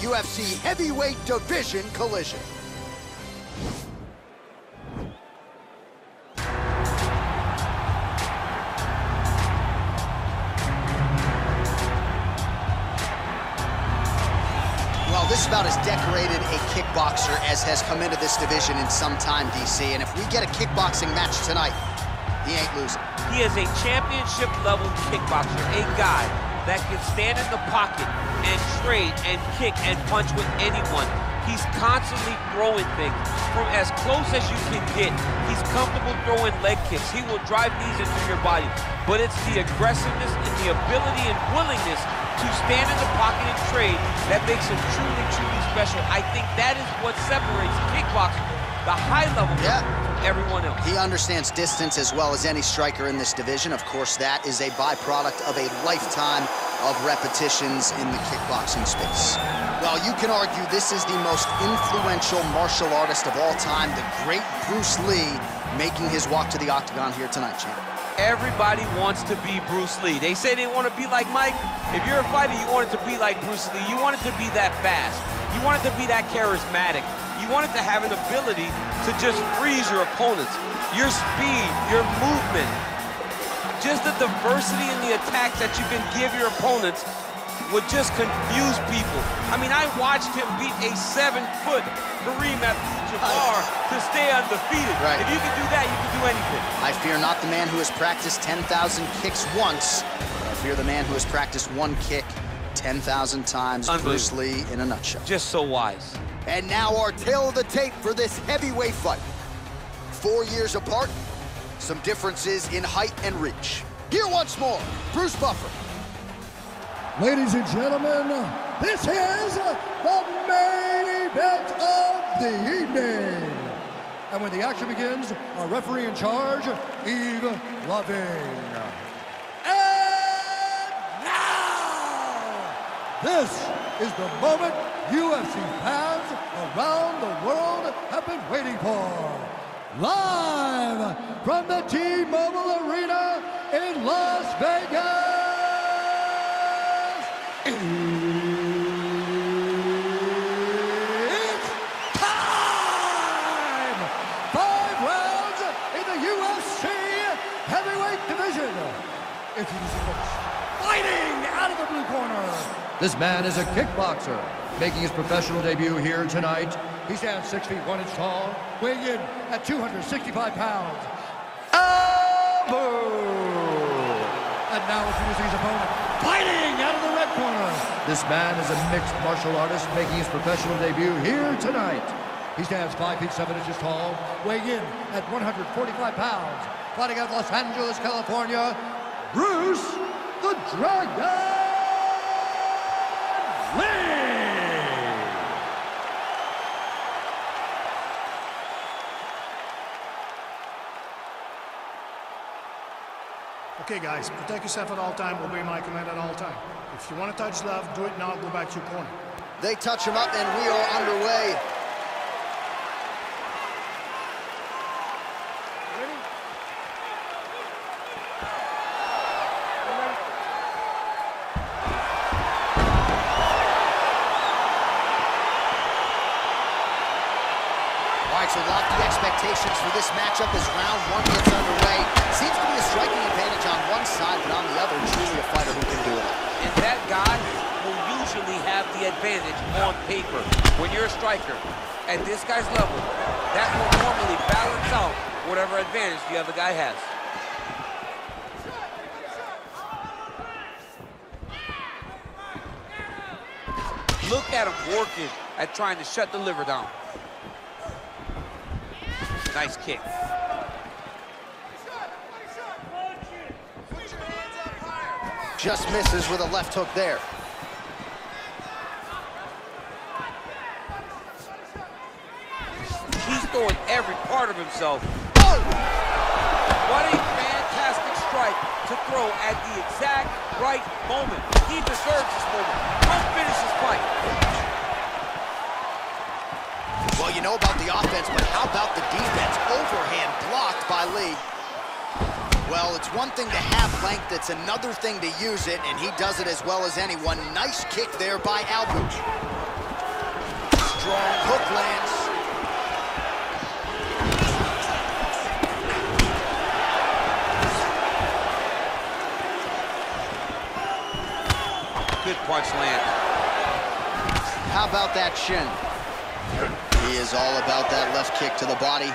UFC heavyweight division collision. Well, this is about as decorated a kickboxer as has come into this division in some time, DC. And if we get a kickboxing match tonight, he ain't losing. He is a championship level kickboxer, a guy that can stand in the pocket and trade and kick and punch with anyone. He's constantly throwing things from as close as you can get. He's comfortable throwing leg kicks. He will drive knees into your body. But it's the aggressiveness and the ability and willingness to stand in the pocket and trade that makes him truly, truly special. I think that is what separates kickboxing, the high level Yeah. Everyone else. He understands distance as well as any striker in this division. Of course, that is a byproduct of a lifetime of repetitions in the kickboxing space. Well, you can argue this is the most influential martial artist of all time, the great Bruce Lee, making his walk to the octagon here tonight, champ. Everybody wants to be Bruce Lee. They say they want to be like Mike. If you're a fighter, you want it to be like Bruce Lee. You want it to be that fast. You want it to be that charismatic. You want it to have an ability to just freeze your opponents. Your speed, your movement, just the diversity in the attacks that you can give your opponents would just confuse people. I mean, I watched him beat a seven-foot Kareem Abdul-Jabbar to stay undefeated. Right. If you can do that, you can do anything. I fear not the man who has practiced 10,000 kicks once, I fear the man who has practiced one kick 10,000 times. Bruce Lee in a nutshell. Just so wise. And now our tale of the tape for this heavyweight fight. Four years apart, some differences in height and reach. Here once more, Bruce Buffer. Ladies and gentlemen, this is the main event of the evening. And when the action begins, our referee in charge, Eve Loving. And now, this is the moment UFC fans around the world have been waiting for. Live from the T-Mobile Arena in Las Vegas. It's time! Five rounds in the UFC heavyweight division. Fighting out of the blue corner. This man is a kickboxer, making his professional debut here tonight. He stands six feet one inch tall, weighing in at 265 pounds. Abu! And now introducing his opponent, fighting out of the red corner. This man is a mixed martial artist making his professional debut here tonight. He stands 5 feet 7 inches tall, weighing in at 145 pounds. Fighting out of Los Angeles, California, Bruce the Dragon Lee! Okay, guys, protect yourself at all time, obey my command at all time. If you want to touch love, do it now, go back to your corner. They touch him up and we are underway. All right, so lofty expectations for this matchup as round one gets underway. Seems to be a striking advantage on one side, but on the other, truly a fighter who can do it. And that guy will usually have the advantage on paper. When you're a striker at level, that will normally balance out whatever advantage the other guy has. Look at him working at trying to shut the liver down. Nice kick. Just misses with a left hook there. He's throwing every part of himself. Oh! What a fantastic strike to throw at the exact right moment. He deserves this moment. Don't finish his fight. Well, you know about the offense, but how about the defense? Overhand blocked by Lee. Well, it's one thing to have length, it's another thing to use it, and he does it as well as anyone. Nice kick there by Albuch. strong hook lands. Punch land. How about that shin? He is all about that left kick to the body.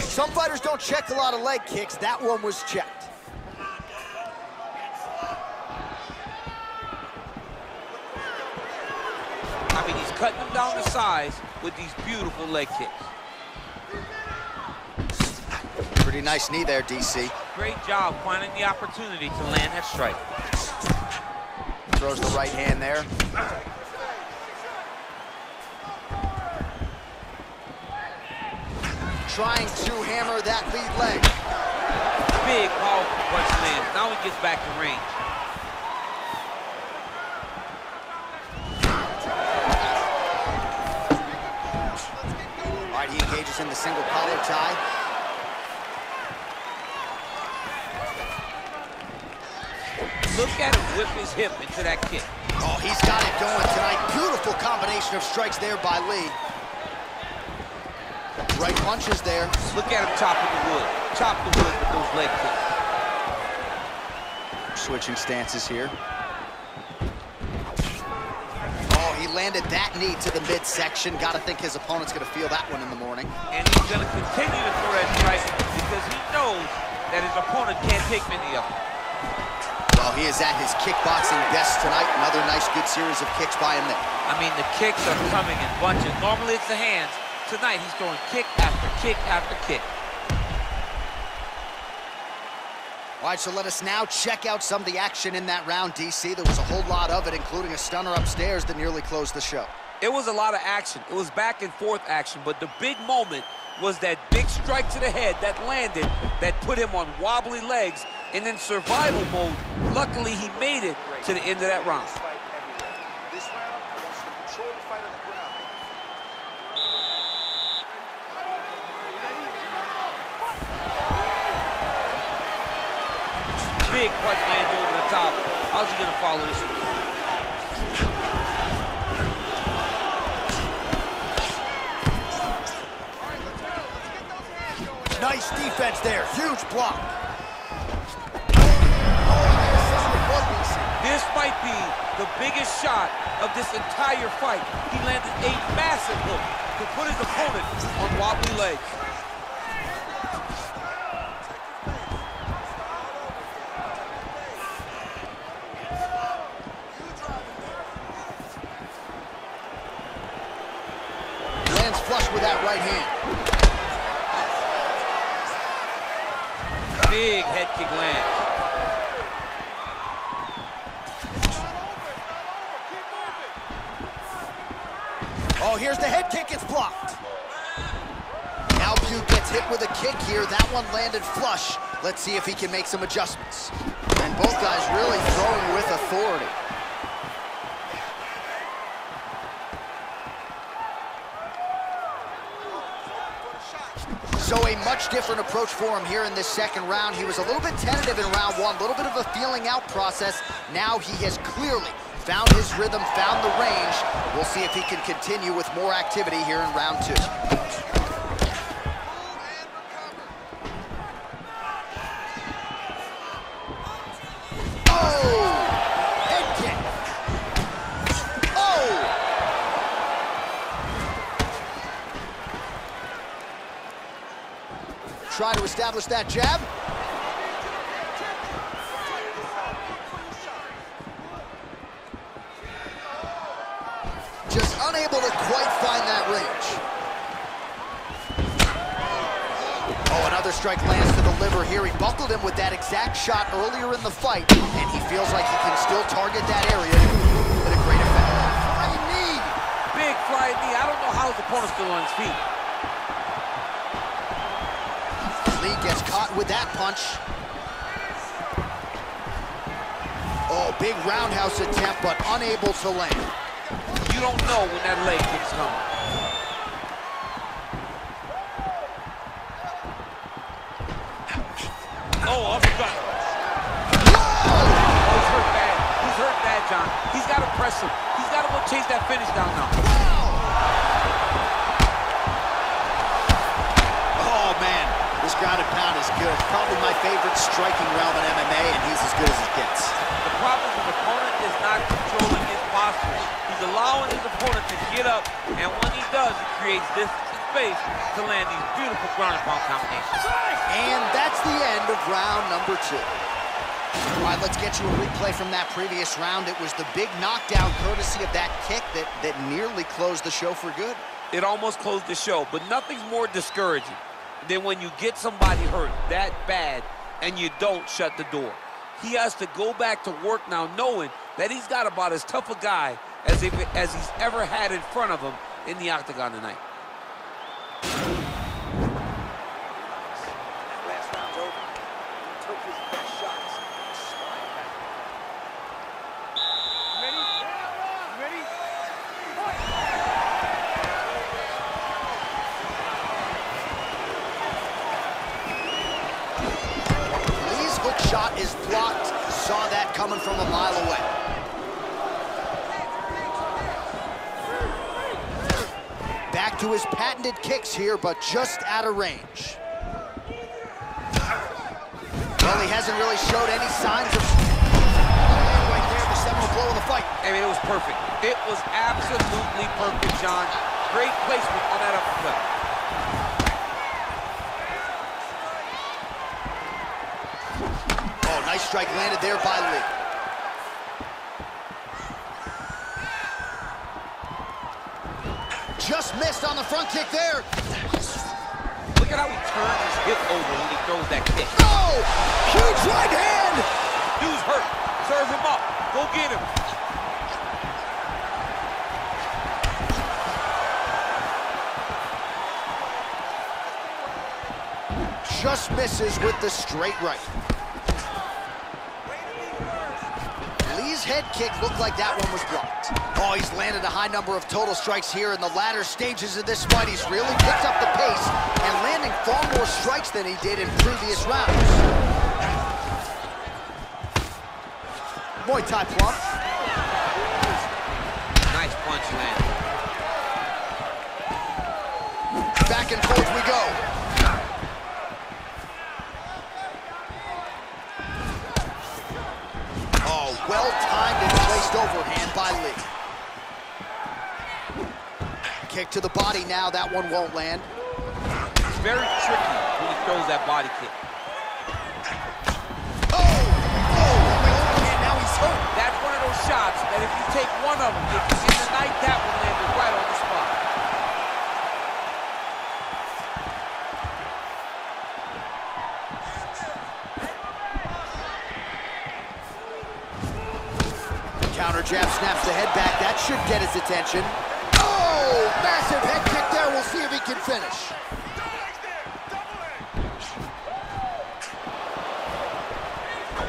Some fighters don't check a lot of leg kicks. That one was checked. I mean, he's cutting them down to size with these beautiful leg kicks. Pretty nice knee there, DC. Great job finding the opportunity to land that strike. Throws the right hand there. Trying to hammer that lead leg. Big, powerful punch lands. Now he gets back to range. All right, he engages in the single collar tie. Look at him whip his hip into that kick. Oh, he's got it going tonight. Beautiful combination of strikes there by Lee. Right punches there. Look at him chopping the wood. Chop the wood with those leg kicks. Switching stances here. Oh, he landed that knee to the midsection. Got to think his opponent's going to feel that one in the morning. And he's going to continue to throw that strike because he knows that his opponent can't take many of them. Well, he is at his kickboxing best tonight. Another nice, good series of kicks by him there. I mean, the kicks are coming in bunches. Normally it's the hands. Tonight he's throwing kick after kick after kick. All right, so let us now check out some of the action in that round, DC. There was a whole lot of it, including a stunner upstairs that nearly closed the show. It was a lot of action. It was back and forth action, but the big moment was that big strike to the head that landed, that put him on wobbly legs, and in survival mode, luckily he made it to the end of that round. To. Big punch lands over the top. How's he gonna follow this? Nice defense there. Huge block. This might be the biggest shot of this entire fight. He landed a massive hook to put his opponent on wobbly legs. Lands flush with that right hand. Big head kick lands. Oh, here's the head kick. It's blocked. Gets hit with a kick here. That one landed flush. Let's see if he can make some adjustments. And both guys really throwing with authority. So a much different approach for him here in this second round. He was a little bit tentative in round one, a little bit of a feeling out process. Now he has clearly found his rhythm, found the range. We'll see if he can continue with more activity here in round two. Try to establish that jab. Just unable to quite find that range. Oh, another strike lands to the liver here. He buckled him with that exact shot earlier in the fight, and he feels like he can still target that area with a great effect. Flying knee. Big flying knee. I don't know how his opponent's still on his feet. With that punch. Oh, big roundhouse attempt, but unable to land. You don't know when that leg kick's coming. Oh, uppercut. Oh, he's hurt bad. He's hurt bad, John. He's got to press him. He's got to go chase that finish down now. Ground and pound is good. Probably my favorite striking realm in MMA, and he's as good as it gets. The problem is the opponent is not controlling his posture. He's allowing his opponent to get up, and when he does, he creates this space to land these beautiful ground and pound combinations. And that's the end of round number two. All right, let's get you a replay from that previous round. It was the big knockdown courtesy of that kick that, that nearly closed the show for good. It almost closed the show, but nothing's more discouraging than when you get somebody hurt that bad and you don't shut the door. He has to go back to work now knowing that he's got about as tough a guy as, if, as he's ever had in front of him in the octagon tonight. From a mile away. Back to his patented kicks here, but just out of range. Well, he hasn't really showed any signs of... Right there, the seminal blow of the fight. I mean, it was perfect. It was absolutely perfect, John. Great placement on that uppercut. Oh, nice strike landed there by Lee. Just missed on the front kick there. Look at how he turns his hip over when he throws that kick. Oh, huge right hand. Dude's hurt. Serve him up. Go get him. Just misses with the straight right. Lee's head kick looked like that one was blocked. Oh, he's landed a high number of total strikes here in the latter stages of this fight. He's really picked up the pace and landing far more strikes than he did in previous rounds. Muay Thai plum. Nice punch landed. Back and forth we go. Oh, placed overhand by Lee. Kick to the body now, that one won't land. It's very tricky when he throws that body kick. Oh! Oh! And now he's hurt. That's one of those shots that if you take one of them, if you in the night, that one landed right on the spot. Jab snaps the head back. That should get his attention. Oh! Massive head kick there. We'll see if he can finish.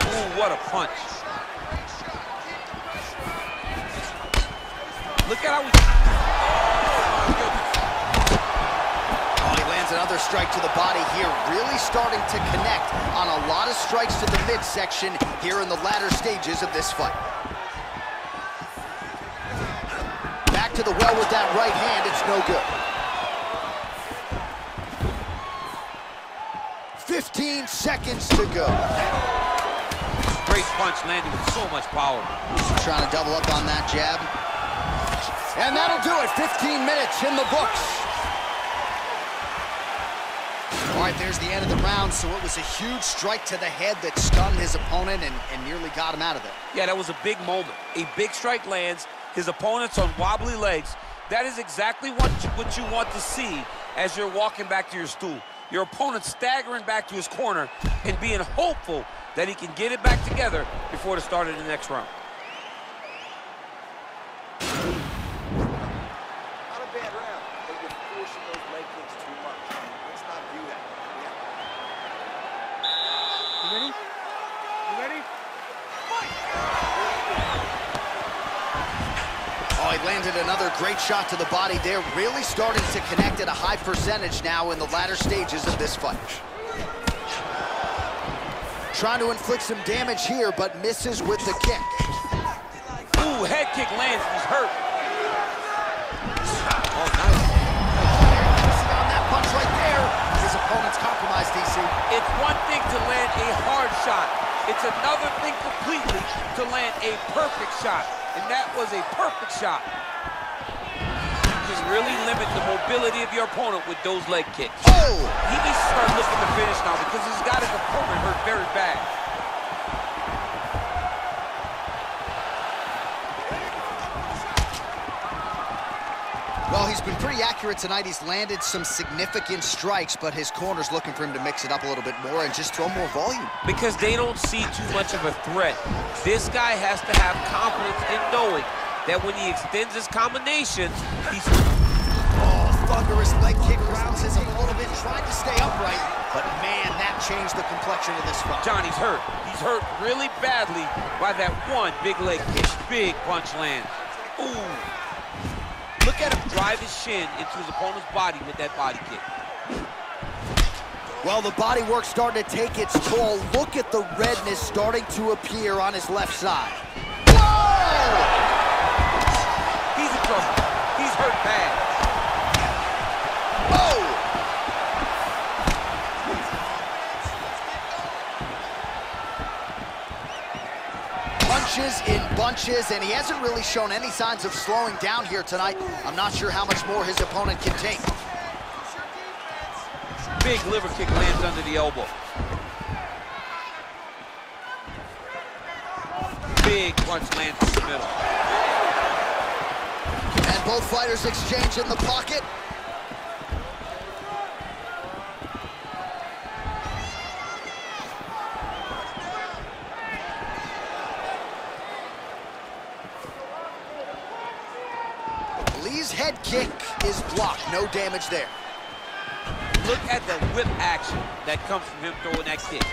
Ooh, what a punch. Look at how he... Oh, my goodness. Oh, he lands another strike to the body here, really starting to connect on a lot of strikes to the midsection here in the latter stages of this fight. Back to the well with that right hand, it's no good. 15 seconds to go. Great punch landing with so much power. Trying to double up on that jab. And that'll do it, 15 minutes in the books. All right, there's the end of the round, so it was a huge strike to the head that stunned his opponent and, and nearly got him out of it. Yeah, that was a big moment. A big strike lands, his opponent's on wobbly legs. That is exactly what you, what you want to see as you're walking back to your stool. Your opponent staggering back to his corner and being hopeful that he can get it back together before the start of the next round. Not a bad round, but you're forcing those leg kicks too much. Let's not do that. Yeah. You ready? You ready? Oh, he landed another great shot to the body there, really starting to connect at a high percentage now in the latter stages of this fight. Trying to inflict some damage here, but misses with the kick. Ooh, head kick lands, he's hurt. Oh, nice. On that punch right there, his opponent's compromised, DC. It's one thing to land a hard shot. It's another thing completely to land a perfect shot. And that was a perfect shot. Really limit the mobility of your opponent with those leg kicks. Oh! He needs to start looking to finish now because he's got his opponent hurt very bad. Well, he's been pretty accurate tonight. He's landed some significant strikes, but his corner's looking for him to mix it up a little bit more and just throw more volume. Because they don't see too much of a threat. This guy has to have confidence in knowing that when he extends his combinations, he's... Thunderous leg kick grounds his opponent bit, tried to stay upright, but man, that changed the complexion of this fight. Johnny's hurt. He's hurt really badly by that one big leg kick. Big punch lands. Ooh. Look at him drive his shin into his opponent's body with that body kick. Well, the body work starting to take its toll. Look at the redness starting to appear on his left side. Whoa! He's in trouble. He's hurt bad. Punches in bunches, and he hasn't really shown any signs of slowing down here tonight. I'm not sure how much more his opponent can take. Big liver kick lands under the elbow. Big punch lands in the middle. And both fighters exchange in the pocket. Lee's head kick is blocked. No damage there. Look at the whip action that comes from him throwing that kick.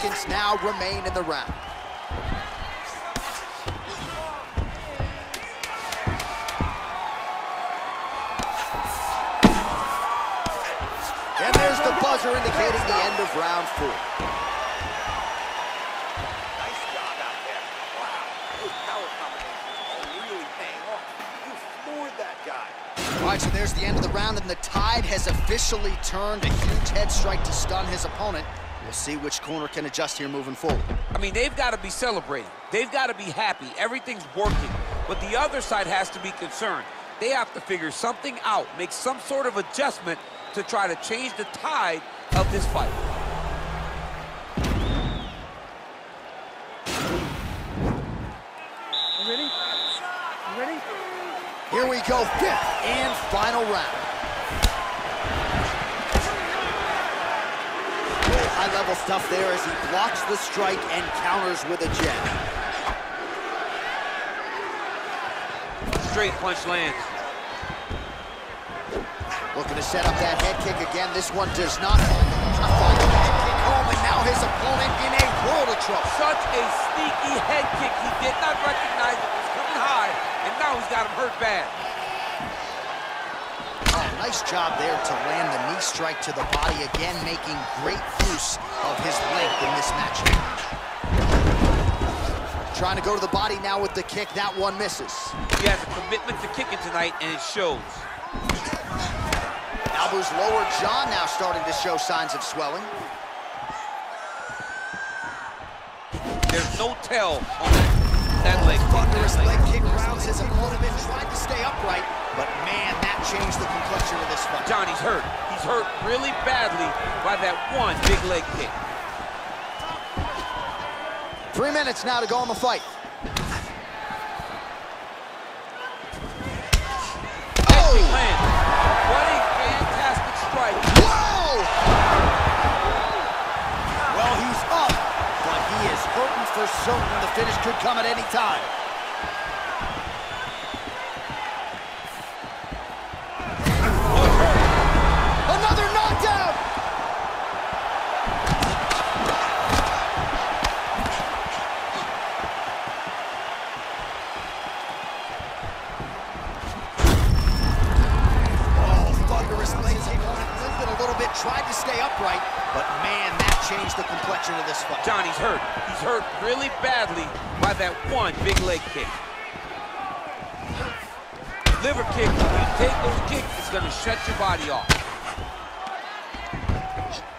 Seconds now remain in the round. And there's the buzzer indicating the end of round four. Nice job out there. Wow. Those power combinations really paying off. You floored that guy. All right, so there's the end of the round, and the tide has officially turned. A huge head strike to stun his opponent. We'll see which corner can adjust here moving forward. I mean, they've got to be celebrating. They've got to be happy. Everything's working. But the other side has to be concerned. They have to figure something out, make some sort of adjustment to try to change the tide of this fight. You ready? Here we go, fifth and final round. High-level stuff there as he blocks the strike and counters with a jab. Straight punch lands. Looking to set up that head kick again. This one does not find the head kick home, and now his opponent in a world of trouble. Such a sneaky head kick. He did not recognize it was coming high, and now he's got him hurt bad. Nice job there to land the knee strike to the body again, making great use of his length in this matchup. Trying to go to the body now with the kick. That one misses. He has a commitment to kicking tonight, and it shows. Albu's lower jaw now starting to show signs of swelling. There's no tell on that, that leg. kick. Thunderous leg kick rounds his opponent in, tried to stay upright, but man, that changed the complexion of this fight. Johnny's hurt. He's hurt really badly by that one big leg kick. Three minutes now to go in the fight. Head kick. What a fantastic strike. Whoa! Well, he's up, but he is hurting for certain. The finish could come at any time. John, he's hurt. He's hurt really badly by that one big leg kick. Liver kick, when you take those kicks, it's gonna shut your body off.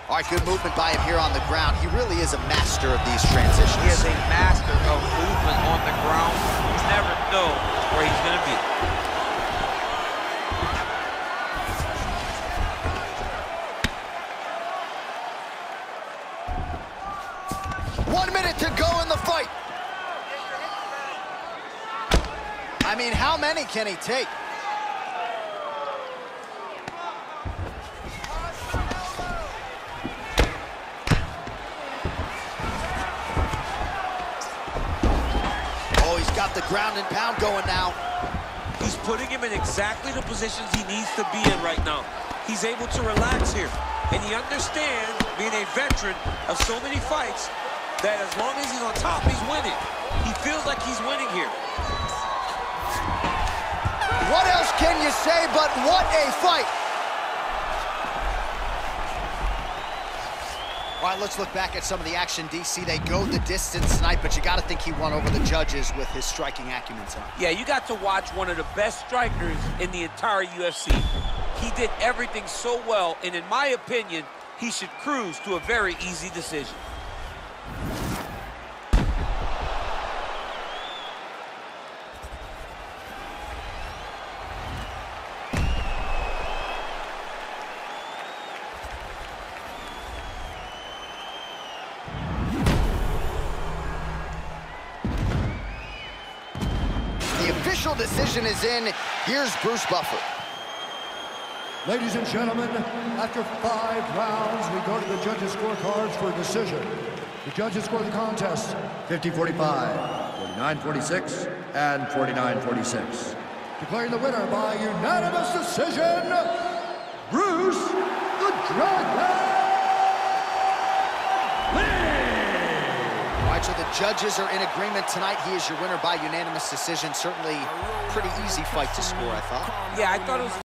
All right, good movement by him here on the ground. He really is a master of these transitions. He is a master of movement on the ground. You never know where he's gonna be. Many can he take? Oh, he's got the ground and pound going now. He's putting him in exactly the positions he needs to be in right now. He's able to relax here. And he understands, being a veteran of so many fights, that as long as he's on top, he's winning. He feels like he's winning here. What else can you say but what a fight? All right, let's look back at some of the action, DC. They go the distance tonight, but you got to think he won over the judges with his striking acumen tonight. Yeah, you got to watch one of the best strikers in the entire UFC. He did everything so well, and in my opinion, he should cruise to a very easy decision. Official decision is in. Here's Bruce Buffer. Ladies and gentlemen, after five rounds, we go to the judges' scorecards for a decision. The judges score the contest 50-45, 49-46, and 49-46. Declaring the winner by unanimous decision, Bruce the Dragon So the judges are in agreement tonight. He is your winner by unanimous decision. Certainly pretty easy fight to score, I thought. Yeah, I thought it was